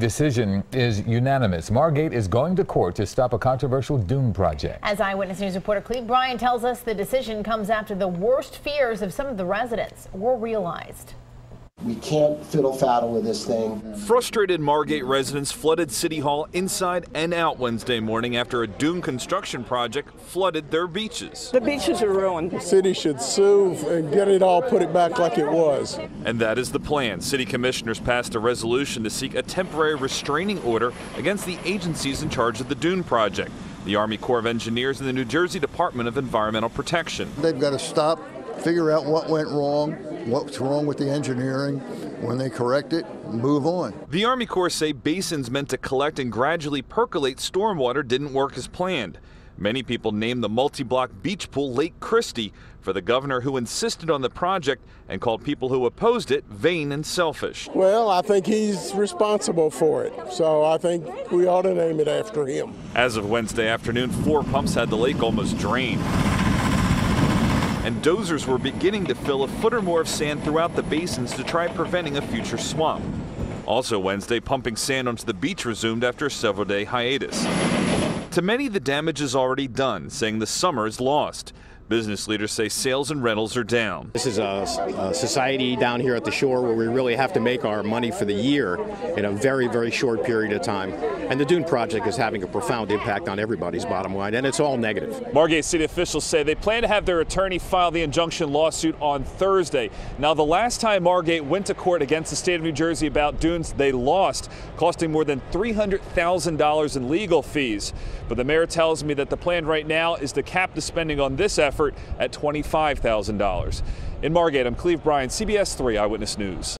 decision is unanimous. Margate is going to court to stop a controversial dune project. As Eyewitness News reporter Cleve Bryan tells us, the decision comes after the worst fears of some of the residents were realized. We can't fiddle faddle with this thing. Frustrated Margate residents flooded City Hall inside and out Wednesday morning after a dune construction project flooded their beaches. The beaches are ruined. The city should sue and get it all, put it back like it was. And that is the plan. City commissioners passed a resolution to seek a temporary restraining order against the agencies in charge of the dune project the Army Corps of Engineers and the New Jersey Department of Environmental Protection. They've got to stop, figure out what went wrong, what's wrong with the engineering. When they correct it, move on. The Army Corps say basins meant to collect and gradually percolate stormwater didn't work as planned. Many people named the multi-block beach pool Lake Christie for the governor who insisted on the project and called people who opposed it vain and selfish. Well, I think he's responsible for it, so I think we ought to name it after him. As of Wednesday afternoon, four pumps had the lake almost drained and dozers were beginning to fill a foot or more of sand throughout the basins to try preventing a future swamp. Also Wednesday, pumping sand onto the beach resumed after a several day hiatus. To many, the damage is already done, saying the summer is lost. Business leaders say sales and rentals are down. This is a, a, society down here at the shore where we really have to make our money for the year in a very, very short period of time. And the Dune project is having a profound impact on everybody's bottom line, and it's all negative. Margate City officials say they plan to have their attorney file the injunction lawsuit on Thursday. Now, the last time Margate went to court against the state of New Jersey about dunes, they lost, costing more than $300,000 in legal fees. But the mayor tells me that the plan right now is to cap the spending on this effort effort at $25,000. In Margate, I'm Cleve Bryan, CBS 3 Eyewitness News.